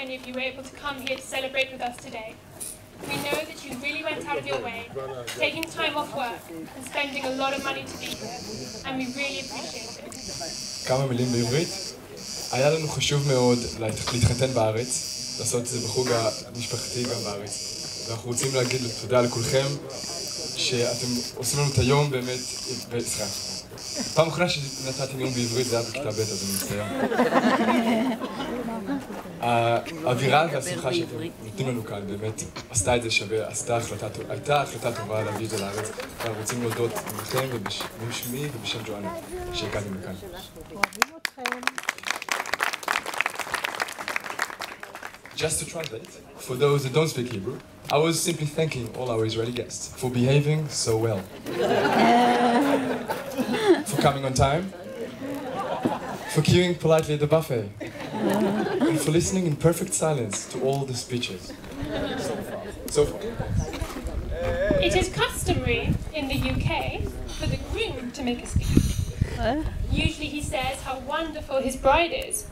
many of you were able to come here to celebrate with us today. We know that you really went out of your way, taking time off work and spending a lot of money to be here, and we really appreciate it. היה לנו חשוב מאוד להת- להתחתן בארץ, לעשות את זה בחוג המשפחתי גם בארץ. ואנחנו רוצים להגיד תודה לכולכם, שאתם עושים לנו את היום באמת, סליחה. פעם אחרונה שנתתי נאום בעברית זה היה בכיתה ב', אז אני מצטער. האווירה והשמחה שאתם נותנים לנו כאן באמת עשתה את זה שווה, עשתה החלטה, הייתה החלטה טובה להביא את זה לארץ, ואנחנו רוצים להודות לכם ובשמי ובשם ג'ואנה שהגעתם לכאן. Just to translate, for those that don't speak Hebrew, I was simply thanking all our Israeli guests for behaving so well. for coming on time, for queuing politely at the buffet, and for listening in perfect silence to all the speeches. So far. It is customary in the UK for the groom to make a speech. Usually he says how wonderful his bride is,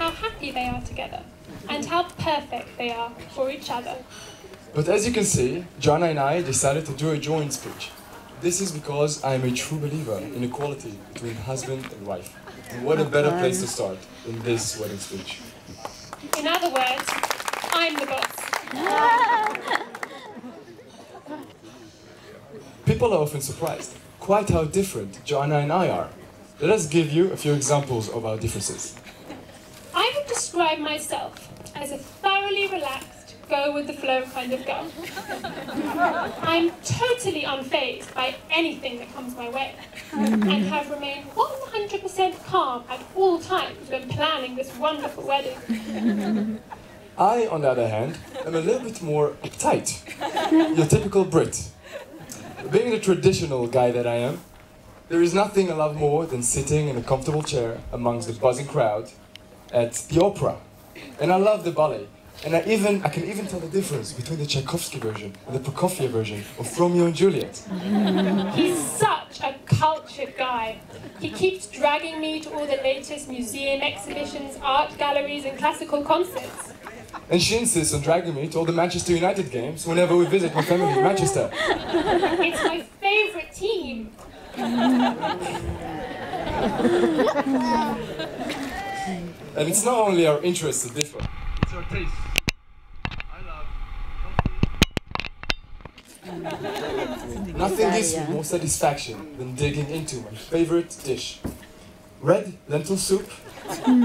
how happy they are together, and how perfect they are for each other. But as you can see, Joanna and I decided to do a joint speech. This is because I am a true believer in equality between husband and wife. And what a better place to start in this wedding speech. In other words, I'm the boss. People are often surprised quite how different Joanna and I are. Let us give you a few examples of our differences. I would describe myself as a thoroughly relaxed, go with the flow kind of girl. I'm totally unfazed by anything that comes my way and have remained 100% calm at all times when planning this wonderful wedding. I, on the other hand, am a little bit more uptight. Your typical Brit. Being the traditional guy that I am, there is nothing I love more than sitting in a comfortable chair amongst the buzzing crowd at the opera. And I love the ballet. And I even I can even tell the difference between the Tchaikovsky version and the Prokofiev version of Romeo and Juliet. He's such a cultured guy. He keeps dragging me to all the latest museum exhibitions, art galleries, and classical concerts. And she insists on dragging me to all the Manchester United games whenever we visit my family in Manchester. It's my favourite team. And it's not only our interests that differ, it's our taste. I love Nothing gives me more satisfaction than digging into my favorite dish. Red lentil soup,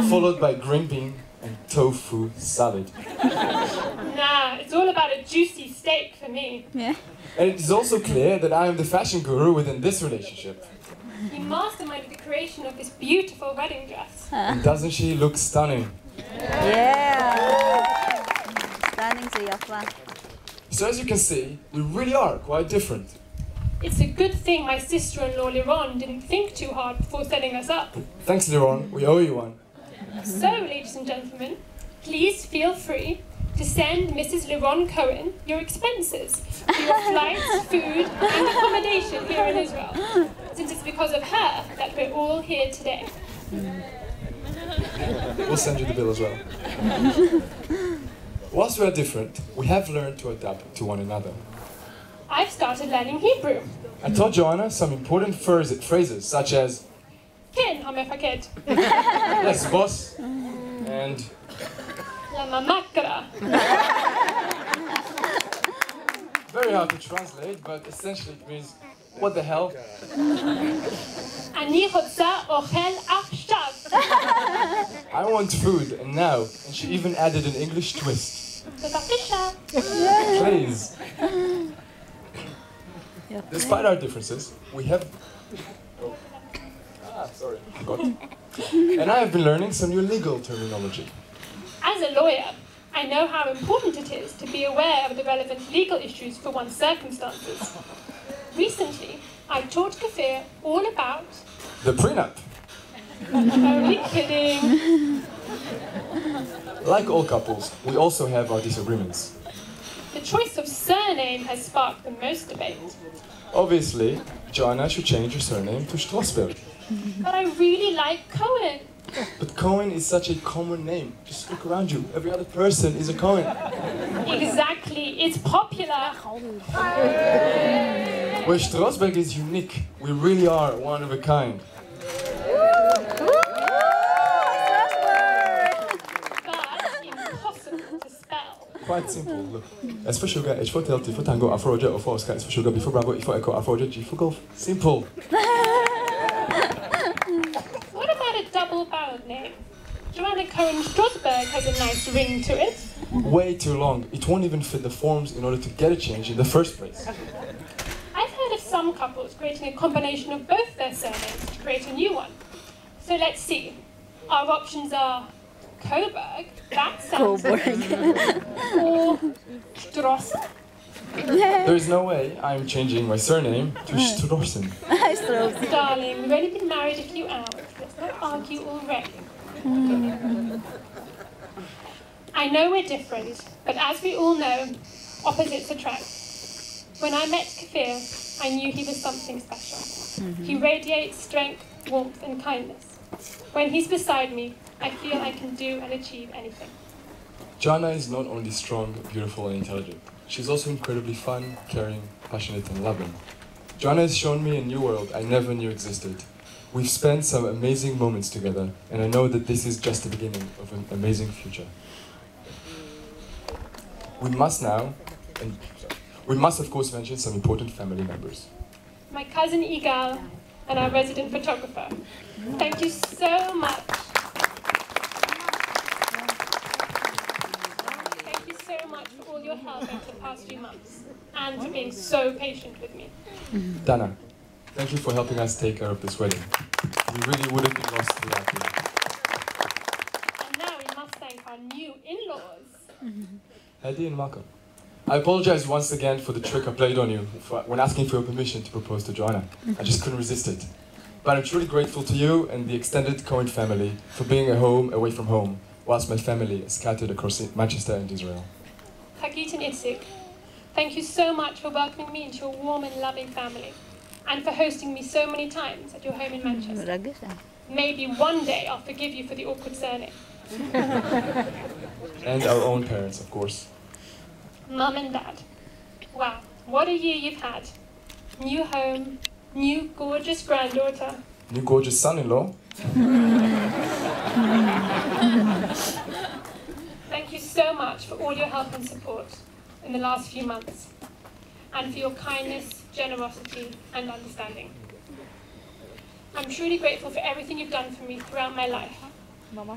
followed by green bean and tofu salad. Nah, it's all about a juicy steak for me. Yeah. And it is also clear that I am the fashion guru within this relationship. He masterminded the creation of this beautiful wedding dress. And doesn't she look stunning? Yeah. Standing to your. So as you can see, we really are quite different. It's a good thing my sister-in-law Liron didn't think too hard before setting us up. Thanks, Liron. We owe you one. So, ladies and gentlemen, please feel free to send Mrs. Liron Cohen your expenses for your flights, food, and accommodation here in Israel, since it's because of her that we're all here today. We'll send you the bill as well. Whilst we are different, we have learned to adapt to one another. I've started learning Hebrew. I taught Joanna some important phras- phrases such as כן, המפקד. "Yes, boss," and למה מקרה? very hard to translate, but essentially it means "What the hell?" אני רוצה אוכל עכשיו. I want food, and now. And she even added an English twist. Please. Despite our differences, we have... Oh. Ah, sorry. Got and I have been learning some new legal terminology. As a lawyer, I know how important it is to be aware of the relevant legal issues for one's circumstances. Recently, I taught Kfir all about the prenup only kidding. Like all couples, we also have our disagreements. The choice of surname has sparked the most debate. Obviously, Joanna should change her surname to Strasberg. But I really like Cohen. But Cohen is such a common name. Just look around you. Every other person is a Cohen. Exactly, it's popular. Where Strasberg is unique. We really are one of a kind. But impossible to spell. Quite simple. Look. S for sugar, H for tail, T for tango, A for Roger, O for Oscar, S for sugar, B for Bravo, E for Echo, R for Roger, G for golf. Simple. What about a double-barreled name? Joanna Cohen Strasberg has a nice ring to it. Way too long. It won't even fit the forms in order to get a change in the first place. I've heard of some couples creating a combination of both their surnames to create a new one. So let's see. Our options are Coburg, that sounds or Strasser. There is no way I'm changing my surname to Strorsen. Darling, we've only been married a few hours. Let's not argue already. I know we're different, but as we all know, opposites attract. When I met Kfir, I knew he was something special. He radiates strength, warmth, and kindness. When he's beside me, I feel I can do and achieve anything. Joanna is not only strong, beautiful, and intelligent. She's also incredibly fun, caring, passionate, and loving. Joanna has shown me a new world I never knew existed. We've spent some amazing moments together, and I know that this is just the beginning of an amazing future. We must now, and we must of course mention some important family members. My cousin Igal and our resident photographer. Thank you so much. Thank you so much for all your help over the past few months and for being so patient with me. Dana, thank you for helping us take care of this wedding. We really would have been lost without you. And now we must thank our new in-laws. Hedy and Malcolm. I apologize once again for the trick I played on you for, when asking for your permission to propose to Joanna. I just couldn't resist it. But I'm truly grateful to you and the extended Cohen family for being a home away from home, whilst my family is scattered across Manchester and Israel. Hagit and Itzik, thank you so much for welcoming me into your warm and loving family and for hosting me so many times at your home in Manchester. Mm, eh? Maybe one day I'll forgive you for the awkward surname. And our own parents, of course. Mum and Dad. Wow, what a year you've had. New home, new gorgeous granddaughter. New gorgeous son-in-law. So much for all your help and support in the last few months and for your kindness, generosity, and understanding. I'm truly grateful for everything you've done for me throughout my life.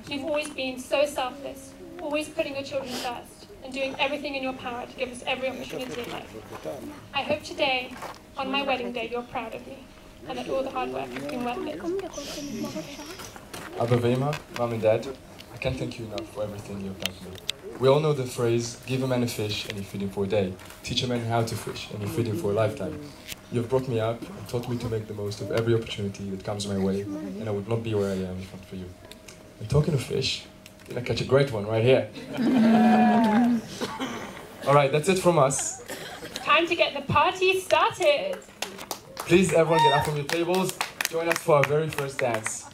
You've always been so selfless, always putting your children first, and doing everything in your power to give us every opportunity in life. I hope today, on my wedding day, you're proud of me, and that all the hard work has been worth it. Abba Veima, mom and dad, I can't thank you enough for everything you've done for me. We all know the phrase, give a man a fish and you feed him for a day. Teach a man how to fish and you feed him for a lifetime. You've brought me up and taught me to make the most of every opportunity that comes my way, and I would not be where I am if not for you. And talking of fish, did I catch a great one right here? all right, that's it from us. Time to get the party started! Please, everyone, get up from your tables. Join us for our very first dance.